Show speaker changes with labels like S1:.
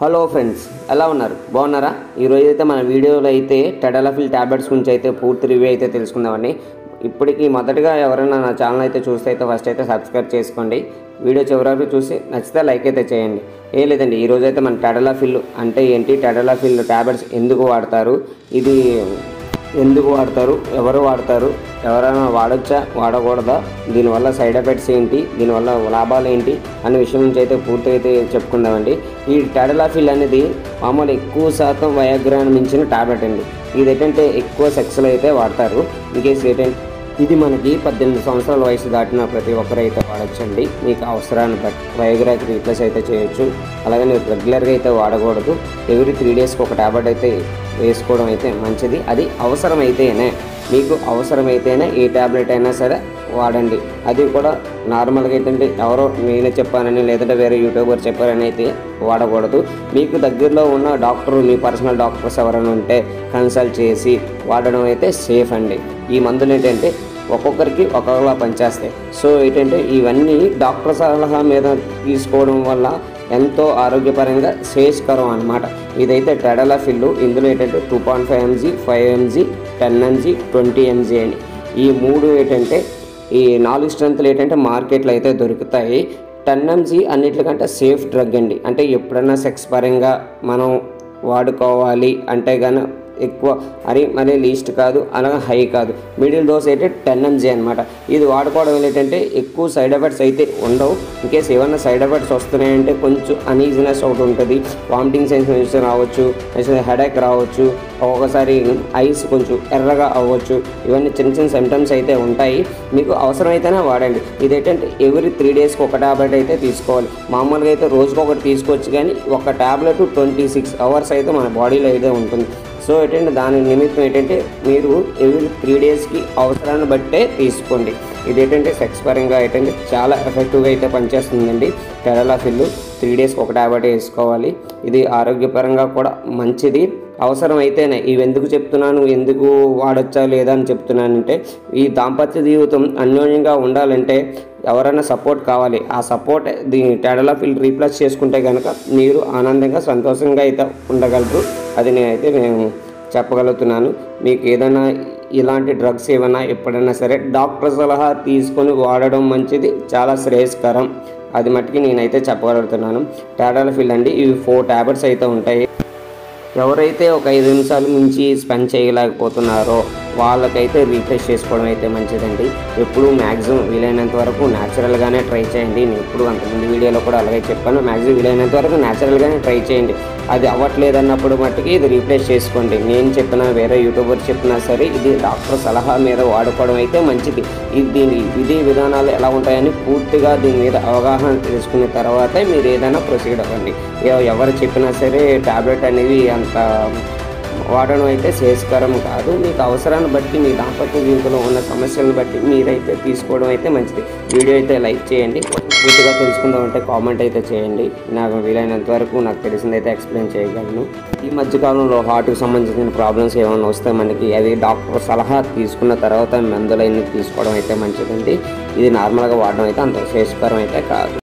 S1: Hello friends ఎలా ఉన్నారు? బాగున్నారా? ఈరోజు అయితే మన వీడియోలో అయితే టెడలఫిల్ ట్యాబ్లెట్స్ గురించి అయితే పూర్తి రివ్యూ అయితే తెలుసుకుందామండి. ఇప్పటికి మొదటగా ఎవరైనా నా ఛానల్ అయితే చూస్తే అయితే ఫస్ట్ అయితే సబ్స్క్రైబ్ చేసుకోండి. వీడియో చివరి చూసి నచ్చితే లైక్ అయితే చేయండి. ఏం లేదండి ఈరోజు అయితే మన టెడలఫిల్ అంటే ఏంటి? టెడలఫిల్ ట్యాబ్లెట్స్ ఎందుకు వాడతారు? ఇది ఎందుకు వాడతారు? ఎవరు వాడతారు? ఎవరైనా వాడొచ్చా? వాడకూడదా? దీనివల్ల సైడ్ ఎఫెక్ట్స్ ఏంటి? దీనివల్ల లాభాలు ఏంటి? అనే విషయం నుంచి అయితే పూర్తిగా అయితే చెప్పుకుందామండి. ఈ టెడలాఫిల్ అనేది మామూలు ఎక్కువ శాతం వయాగ్రాన్ని మించిన టాబ్లెట్ అండి. ఇది ఏంటంటే ఎక్కువ సెక్స్లో అయితే వాడతారు. ఇంకేస్ ఏంటంటే ఇది మనకి పద్దెనిమిది సంవత్సరాల వయసు దాటిన ప్రతి ఒక్కరు అయితే వాడచ్చండి. మీకు అవసరాన్ని బట్టి వయోగ్రాకి రీప్లేస్ అయితే చేయొచ్చు. అలాగే మీరు రెగ్యులర్గా అయితే వాడకూడదు. ఎవ్రీ త్రీ డేస్కి ఒక టాబ్లెట్ అయితే వేసుకోవడం అయితే మంచిది. అది అవసరమైతేనే మీకు అవసరమైతేనే ఏ ట్యాబ్లెట్ అయినా సరే వాడండి. అది కూడా నార్మల్గా ఏంటంటే ఎవరో నేనే చెప్పానని లేదంటే వేరే యూట్యూబర్ చెప్పారని అయితే వాడకూడదు. మీకు దగ్గరలో ఉన్న డాక్టర్ మీ పర్సనల్ డాక్టర్స్ ఎవరైనా ఉంటే కన్సల్ట్ చేసి వాడడం అయితే సేఫ్ అండి. ఈ మందులు ఏంటంటే ఒక్కొక్కరికి ఒక్కొక్కలా పనిచేస్తాయి. సో ఏంటంటే ఇవన్నీ డాక్టర్ సలహా మీద తీసుకోవడం వల్ల ఎంతో ఆరోగ్యపరంగా శ్రేయస్కరం అనమాట ఇదైతే టెడలాఫిల్ ఇందులో ఏంటంటే two point five mg five mg ten mg twenty mg అని. ఈ మూడు ఏంటంటే ఈ నాలుగు స్ట్రెంత్లు ఏంటంటే మార్కెట్లో అయితే దొరుకుతాయి. టెన్ ఎంజీ అన్నిటికంటే సేఫ్ డ్రగ్ అండి. అంటే ఎప్పుడన్నా సెక్స్ పరంగా మనం వాడుకోవాలి అంటే కానీ ఎక్కువ. మరి మరీ లీస్ట్ కాదు అలాగే హై కాదు. మిడిల్ డోస్ అయితే టెన్ ఎంజీ అనమాట ఇది వాడుకోవడం ఏంటంటే ఎక్కువ సైడ్ ఎఫెక్ట్స్ అయితే ఉండవు. ఇన్కేస్ ఏమైనా సైడ్ ఎఫెక్ట్స్ వస్తున్నాయంటే కొంచెం అనీజినెస్ ఒకటి ఉంటుంది. వామిటింగ్ సెన్సేషన్ రావచ్చు హెడేక్ రావచ్చు ఒక్కొక్కసారి ఐస్ కొంచెం ఎర్రగా అవ్వచ్చు. ఇవన్నీ చిన్న చిన్న సిమ్టమ్స్ అయితే ఉంటాయి. మీకు అవసరమైతేనే వాడండి. ఇది ఏంటంటే ఎవ్రీ త్రీ డేస్కి ఒక ట్యాబ్లెట్ అయితే తీసుకోవాలి. మామూలుగా అయితే రోజుకి ఒకటి తీసుకోవచ్చు కానీ ఒక ట్యాబ్లెట్ ట్వంటీ సిక్స్ అవర్స్ అయితే మన బాడీలో అయితే ఉంటుంది. సో ఏంటంటే దాని నిమిత్తం ఏంటంటే మీరు ఎవ్రీ త్రీ డేస్కి అవసరాన్ని బట్టే తీసుకోండి. ఇది ఏంటంటే సెక్స్ పరంగా ఏంటంటే చాలా ఎఫెక్టివ్గా అయితే పనిచేస్తుందండి. టెరలాఫిల్ త్రీ డేస్కి ఒక ట్యాబ్లెట్ వేసుకోవాలి ఇది ఆరోగ్యపరంగా కూడా మంచిది. అవసరమైతేనే ఇవి ఎందుకు చెప్తున్నాను ఎందుకు వాడచ్చా లేదా? అని చెప్తున్నానంటే ఈ దాంపత్య జీవితం అన్యోన్యంగా ఉండాలంటే ఎవరైనా సపోర్ట్ కావాలి. ఆ సపోర్ట్ దీని టెడలాఫిల్ రీప్లేస్ చేసుకుంటే కనుక మీరు ఆనందంగా సంతోషంగా అయితే ఉండగలరు. అది నేనైతే నేను చెప్పగలుగుతున్నాను. మీకు ఏదైనా ఇలాంటి డ్రగ్స్ ఏమైనా ఎప్పుడైనా సరే డాక్టర్ సలహా తీసుకొని వాడడం మంచిది చాలా శ్రేయస్కరం. అది మట్టుకి నేనైతే చెప్పగలుగుతున్నాను. టాడాలఫిల్ అండి ఇవి ఫోర్ ట్యాబ్లెట్స్ అయితే ఉంటాయి. ఎవరైతే ఒక ఐదు నిమిషాలు మించి స్పెండ్ చేయలేకపోతున్నారో వాళ్ళకైతే రీఫ్రెష్ చేసుకోవడం అయితే మంచిదండి. ఎప్పుడు మ్యాక్సిమం వీలైనంత వరకు న్యాచురల్గానే ట్రై చేయండి. నేను ఎప్పుడు అంతకుముందు వీడియోలో కూడా అలాగే చెప్పాను. మ్యాక్సిమం వీలైనంత వరకు న్యాచురల్గానే ట్రై చేయండి. అది అవ్వట్లేదు అన్నప్పుడు మట్టుకి ఇది రీప్లేస్ చేసుకోండి. నేను చెప్పినా వేరే యూట్యూబర్ చెప్పినా సరే ఇది డాక్టర్ సలహా మీద వాడుకోవడం అయితే మంచిది. ఇది దీని విధి విధానాలు ఎలా ఉంటాయని పూర్తిగా దీని మీద అవగాహన తెలుసుకున్న తర్వాతే మీరు ఏదైనా ప్రొసీడ్ అవ్వండి. ఎవరు చెప్పినా సరే టాబ్లెట్ అనేది అంత వాడడం అయితే శ్రేయస్కరం కాదు. మీకు అవసరాన్ని బట్టి మీ దాంపత్య జీవితంలో ఉన్న సమస్యలను బట్టి మీరైతే తీసుకోవడం అయితే మంచిది. వీడియో అయితే లైక్ చేయండి. పూర్తిగా తెలుసుకుందాం అంటే కామెంట్ అయితే చేయండి. నాకు వీలైనంత వరకు నాకు అయితే ఎక్స్ప్లెయిన్ చేయగలను. ఈ మధ్యకాలంలో హార్ట్కి సంబంధించిన ప్రాబ్లమ్స్ ఏమైనా వస్తే మనకి అది డాక్టర్ సలహా తీసుకున్న తర్వాత మందులైన తీసుకోవడం అయితే మంచిదండి. ఇది నార్మల్గా వాడడం అయితే అంత శ్రేయస్కరం అయితే కాదు.